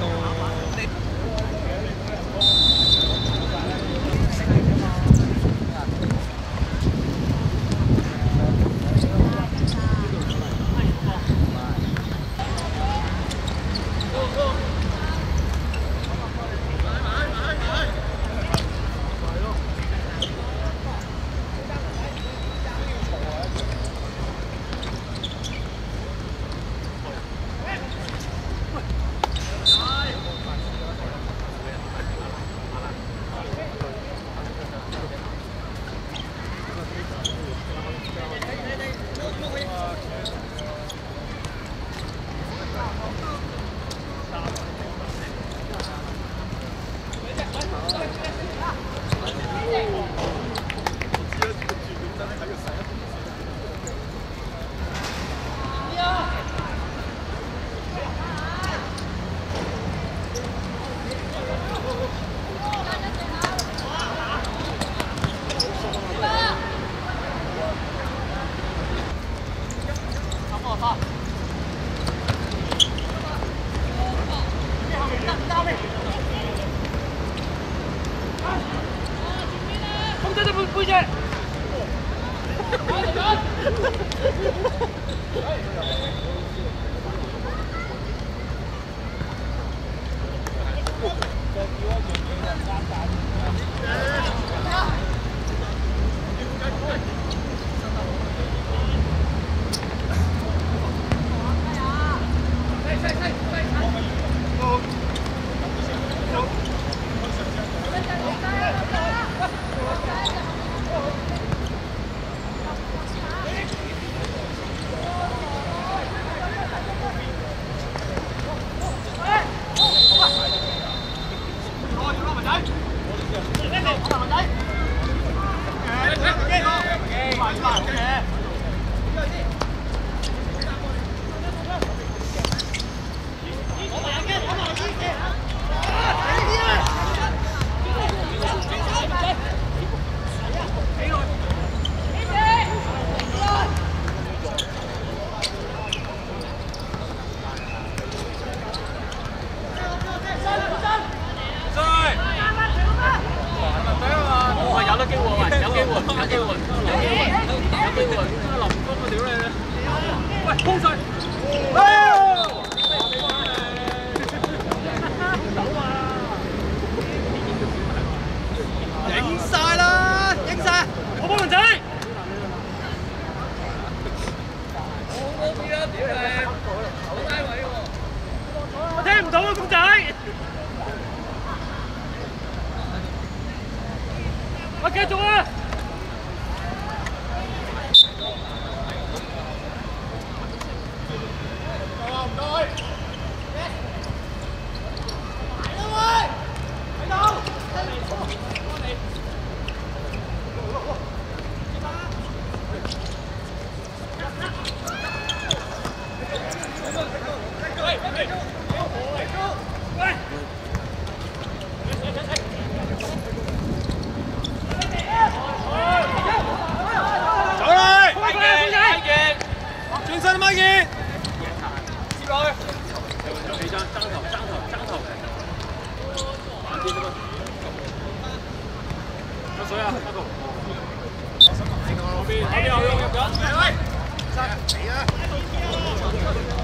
Tuh.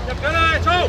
入緊啦，操！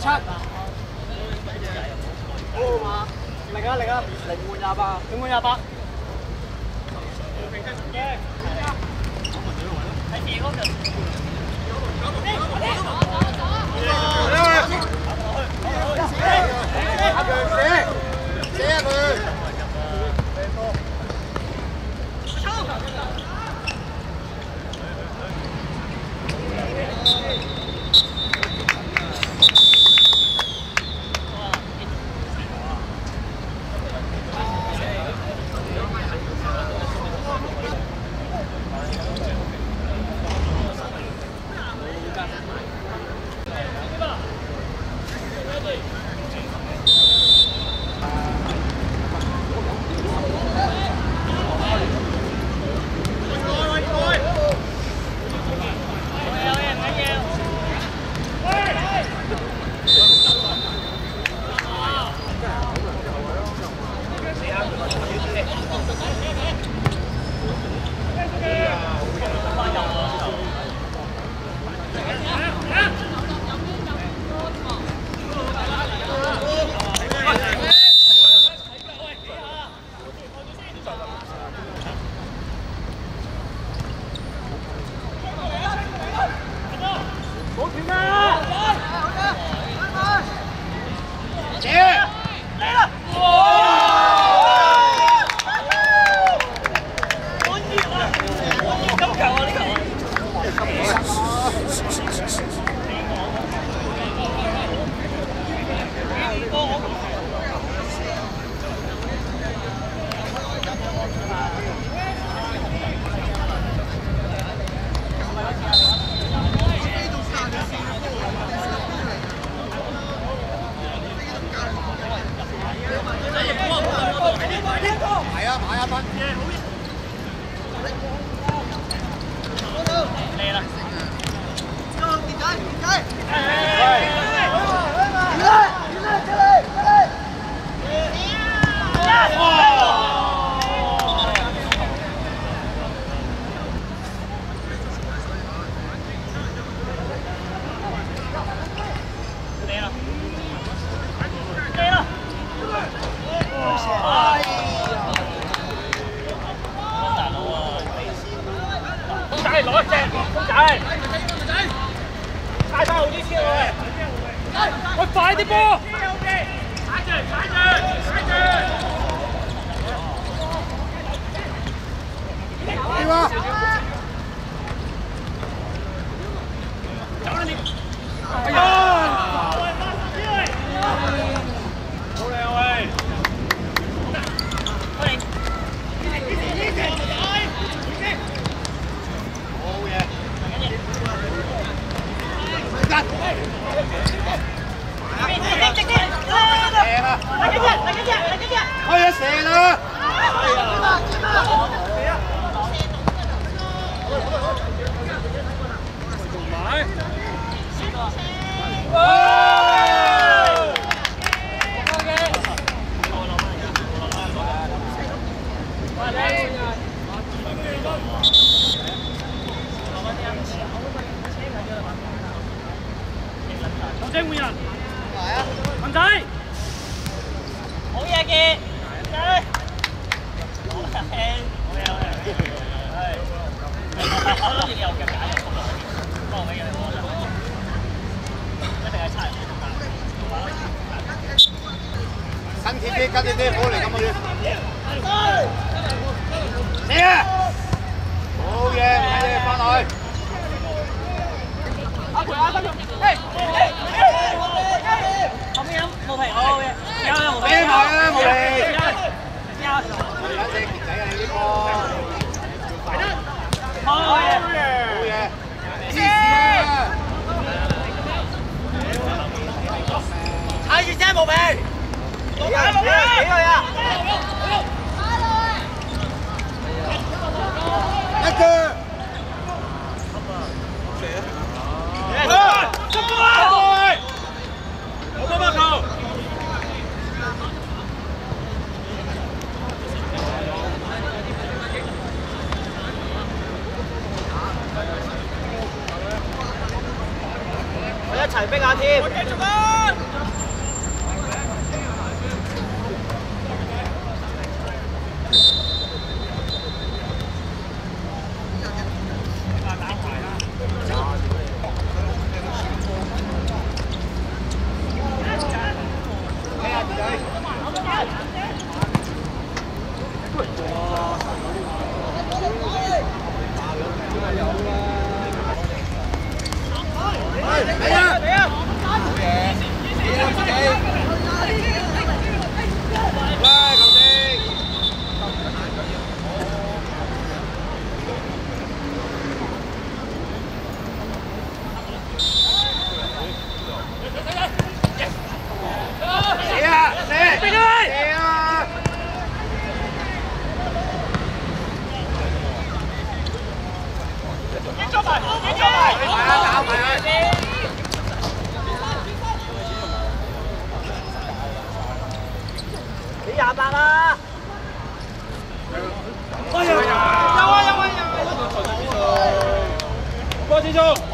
六换七。好嘛？嚟啊嚟啊！零换廿八，零换廿八。 Đây là. Đi chơi, đi chơi. cắn thịt đi cắn thịt đi vô lại cảm ơn nè! Oh yeah hai đứa con rồi. Không biết một thầy ô một thầy một thầy một thầy một thầy một thầy một thầy 你廿八啦！哎呀，有啊有啊有啊！郭志忠。